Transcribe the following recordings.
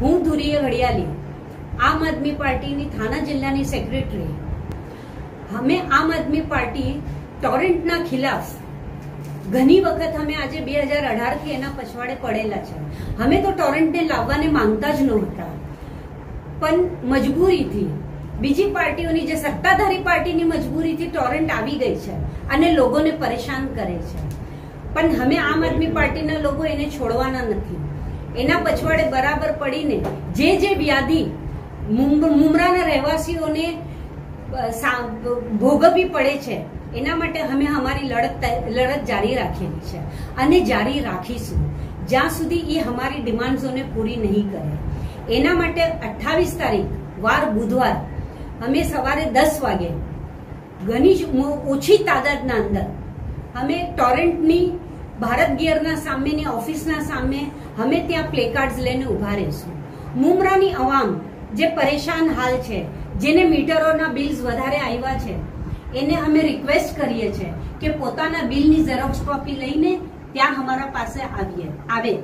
હું ધુરીય ઘડિયાલી, આમ આદમી પાર્ટીની થાના જિલ્લાની સેક્રેટરી અમે આમ આદમી પાર્ટી ટોરેન્ટના ખિલાફ ઘણી વખત અમે આજે બે હજાર અઢારથી એના પછવાડે પડેલા છે. અમે તો ટોરેન્ટને લાવવાને માંગતા જ નહોતા. પણ મજબૂરીથી, બીજી પાર્ટીઓની જે સત્તાધારી પાર્ટીની મજબૂરીથી ટોરેન્ટ આવી ગઈ છે અને લોકોને પરેશાન કરે છે. પણ અમે આમ આદમી પાર્ટીના લોકો એને છોડવાના નથી. એના પછવાડે બરાબર પડીને જે જે વ્યાધિ મુમ- મુમરાના રહેવાસીઓને ભોગવવી પડે છે, એના માટે અમે અમારી લડત લડત જારી રાખેલી છે. અને જારી રાખીશું. જ્યાં સુધી એ અમારી ડિમાન્ડ્સોને પૂરી નહીં કરે. એના માટે અઠ્ઠાવીસ તારીખ, વાર બુધવાર, અમે સવારે દસ વાગે ઘણી ઓછી તાદાદના અંદર અમે ટોરેન્ટની ભારત ગિયરના સામેની ઓફિસના સામે અમે ત્યાં પ્લેકાર્ડ્સ લઈને ઊભા રહીશું. મુમરાની અવામ જે પરેશાન હાલ છે, જેને મીટરોના બિલ્સ વધારે આવ્યા છે, એને અમે રિક્વેસ્ટ કરીએ છીએ કે પોતાના બિલની ઝેરોક્સ કોપી લઈને ત્યાં અમારા પાસે આવીએ, આવે.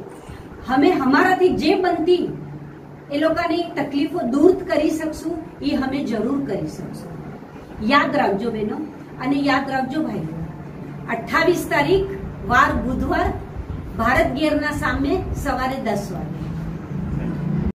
અમે અમારાથી જે બનતી એ લોકોની તકલીફો દૂર કરી શકશું, એ અમે જરૂર કરી શકશું. યાદ રાખજો બહેનો, અને યાદ રાખજો ભાઈઓ, અઠ્ઠાવીસ તારીખ વાર બુધવાર ભારત ગેરના સામે સવારે દસ વાગે.